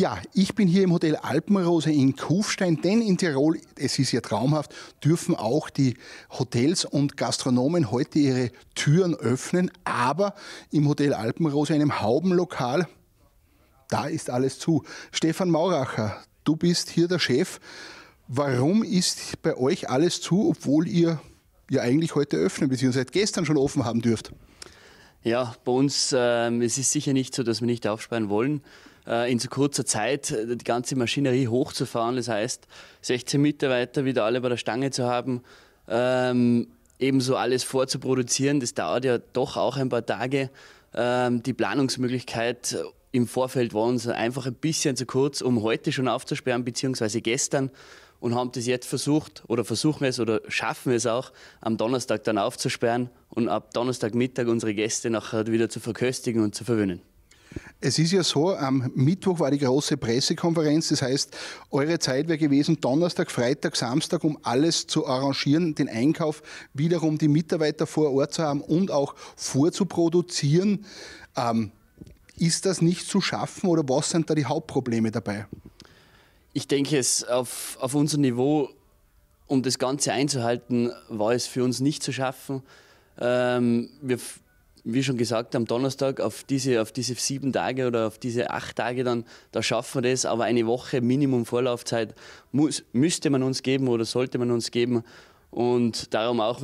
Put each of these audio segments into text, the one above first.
Ja, ich bin hier im Hotel Alpenrose in Kufstein, denn in Tirol, es ist ja traumhaft, dürfen auch die Hotels und Gastronomen heute ihre Türen öffnen. Aber im Hotel Alpenrose, einem Haubenlokal, da ist alles zu. Stefan Mauracher, du bist hier der Chef. Warum ist bei euch alles zu, obwohl ihr ja eigentlich heute öffnen, beziehungsweise gestern schon offen haben dürft? Ja, bei uns äh, es ist sicher nicht so, dass wir nicht aufsperren wollen. Äh, in so kurzer Zeit äh, die ganze Maschinerie hochzufahren, das heißt 16 Mitarbeiter wieder alle bei der Stange zu haben, ähm, ebenso alles vorzuproduzieren, das dauert ja doch auch ein paar Tage. Ähm, die Planungsmöglichkeit im Vorfeld war uns einfach ein bisschen zu kurz, um heute schon aufzusperren, beziehungsweise gestern und haben das jetzt versucht oder versuchen es oder schaffen es auch, am Donnerstag dann aufzusperren und ab Donnerstagmittag unsere Gäste nachher wieder zu verköstigen und zu verwöhnen. Es ist ja so, am Mittwoch war die große Pressekonferenz. Das heißt, eure Zeit wäre gewesen, Donnerstag, Freitag, Samstag, um alles zu arrangieren, den Einkauf, wiederum die Mitarbeiter vor Ort zu haben und auch vorzuproduzieren. Ähm, ist das nicht zu schaffen oder was sind da die Hauptprobleme dabei? Ich denke, es auf, auf unserem Niveau, um das Ganze einzuhalten, war es für uns nicht zu schaffen. Ähm, wir, wie schon gesagt, am Donnerstag auf diese, auf diese sieben Tage oder auf diese acht Tage dann, da schaffen wir das, aber eine Woche Minimum Vorlaufzeit muss, müsste man uns geben oder sollte man uns geben. Und darum auch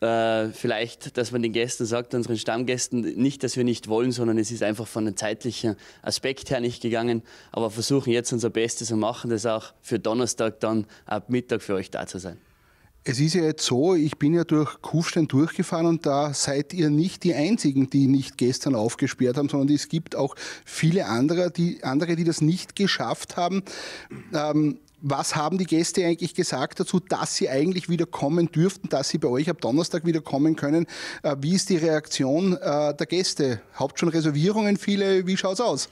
äh, vielleicht, dass man den Gästen sagt, unseren Stammgästen, nicht, dass wir nicht wollen, sondern es ist einfach von einem zeitlichen Aspekt her nicht gegangen. Aber versuchen jetzt unser Bestes und machen das auch für Donnerstag dann ab Mittag für euch da zu sein. Es ist ja jetzt so, ich bin ja durch Kufstein durchgefahren und da seid ihr nicht die Einzigen, die nicht gestern aufgesperrt haben, sondern es gibt auch viele andere, die, andere, die das nicht geschafft haben. Ähm, was haben die Gäste eigentlich gesagt dazu, dass sie eigentlich wieder kommen dürften, dass sie bei euch ab Donnerstag wieder kommen können? Äh, wie ist die Reaktion äh, der Gäste? Habt schon Reservierungen viele? Wie schaut es aus?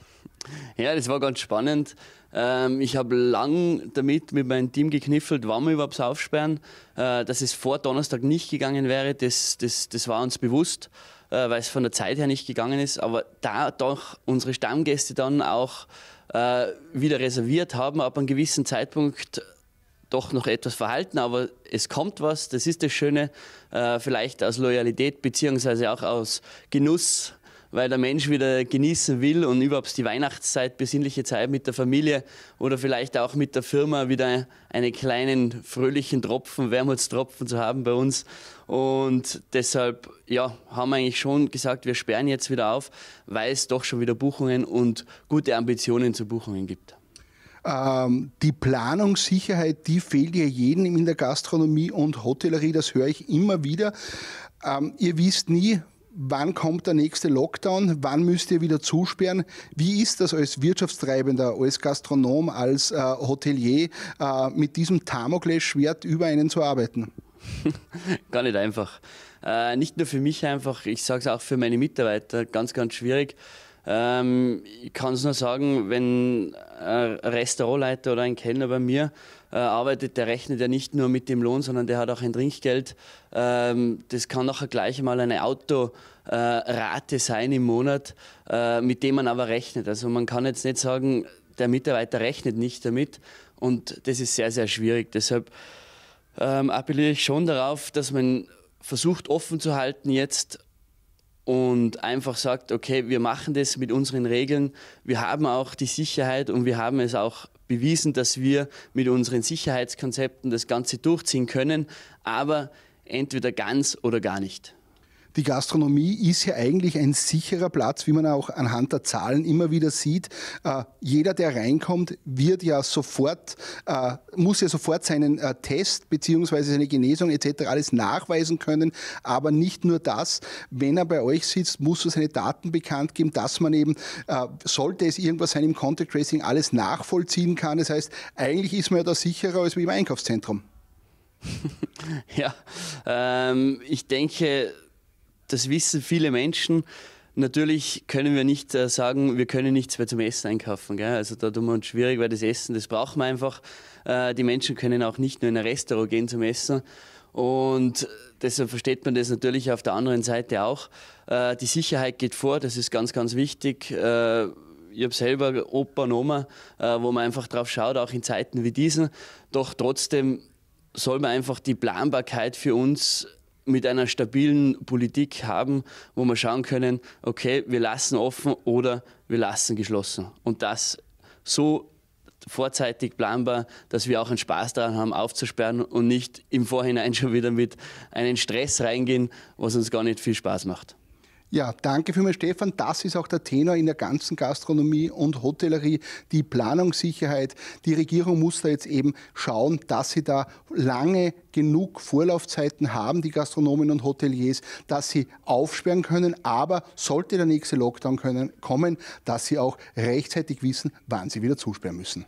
Ja, das war ganz spannend. Ähm, ich habe lang damit mit meinem Team gekniffelt, wann wir überhaupt aufsperren. Äh, dass es vor Donnerstag nicht gegangen wäre, das, das, das war uns bewusst, weil es von der Zeit her nicht gegangen ist. Aber da doch unsere Stammgäste dann auch äh, wieder reserviert haben, ab einem gewissen Zeitpunkt doch noch etwas verhalten, aber es kommt was, das ist das Schöne, äh, vielleicht aus Loyalität beziehungsweise auch aus Genuss weil der Mensch wieder genießen will und überhaupt die Weihnachtszeit, besinnliche Zeit mit der Familie oder vielleicht auch mit der Firma wieder einen kleinen fröhlichen Tropfen, Wermutstropfen zu haben bei uns. Und deshalb ja, haben wir eigentlich schon gesagt, wir sperren jetzt wieder auf, weil es doch schon wieder Buchungen und gute Ambitionen zu Buchungen gibt ähm, die Planungssicherheit, die fehlt ja jedem in der Gastronomie und Hotellerie, das höre ich immer wieder. Ähm, ihr wisst nie, wann kommt der nächste Lockdown, wann müsst ihr wieder zusperren. Wie ist das als Wirtschaftstreibender, als Gastronom, als äh, Hotelier äh, mit diesem Damoklesschwert über einen zu arbeiten? Gar nicht einfach. Äh, nicht nur für mich einfach, ich sage es auch für meine Mitarbeiter, ganz, ganz schwierig. Ähm, ich kann es nur sagen, wenn ein Restaurantleiter oder ein Kellner bei mir äh, arbeitet, der rechnet ja nicht nur mit dem Lohn, sondern der hat auch ein Trinkgeld. Ähm, das kann nachher gleich mal eine Autorate äh, sein im Monat, äh, mit dem man aber rechnet. Also man kann jetzt nicht sagen, der Mitarbeiter rechnet nicht damit und das ist sehr, sehr schwierig. Deshalb ähm, appelliere ich schon darauf, dass man versucht offen zu halten jetzt und einfach sagt, okay, wir machen das mit unseren Regeln. Wir haben auch die Sicherheit und wir haben es auch bewiesen, dass wir mit unseren Sicherheitskonzepten das Ganze durchziehen können, aber entweder ganz oder gar nicht. Die Gastronomie ist ja eigentlich ein sicherer Platz, wie man auch anhand der Zahlen immer wieder sieht. Äh, jeder, der reinkommt, wird ja sofort, äh, muss ja sofort seinen äh, Test beziehungsweise seine Genesung etc. alles nachweisen können. Aber nicht nur das, wenn er bei euch sitzt, muss er seine Daten bekannt geben, dass man eben, äh, sollte es irgendwas sein im Contact Tracing, alles nachvollziehen kann. Das heißt, eigentlich ist man ja da sicherer als wie im Einkaufszentrum. ja, ähm, ich denke, das wissen viele Menschen. Natürlich können wir nicht äh, sagen, wir können nichts mehr zum Essen einkaufen. Gell? Also da tun wir uns schwierig, weil das Essen, das brauchen wir einfach. Äh, die Menschen können auch nicht nur in ein Restaurant gehen zum Essen. Und deshalb versteht man das natürlich auf der anderen Seite auch. Äh, die Sicherheit geht vor, das ist ganz, ganz wichtig. ich habe selber Opa und Oma, äh, wo man einfach drauf schaut, auch in Zeiten wie diesen. Doch trotzdem soll man einfach die Planbarkeit für uns mit einer stabilen Politik haben, wo wir schauen können, okay, wir lassen offen oder wir lassen geschlossen. Und das so vorzeitig planbar, dass wir auch einen Spaß daran haben, aufzusperren und nicht im Vorhinein schon wieder mit einem Stress reingehen, was uns gar nicht viel Spaß macht. Ja, danke vielmals, Stefan. Das ist auch der Tenor in der ganzen Gastronomie und Hotellerie, die Planungssicherheit. Die Regierung muss da jetzt eben schauen, dass sie da lange genug Vorlaufzeiten haben, die Gastronomen und Hoteliers, dass sie aufsperren können. Aber sollte der nächste Lockdown können, kommen, dass sie auch rechtzeitig wissen, wann sie wieder zusperren müssen.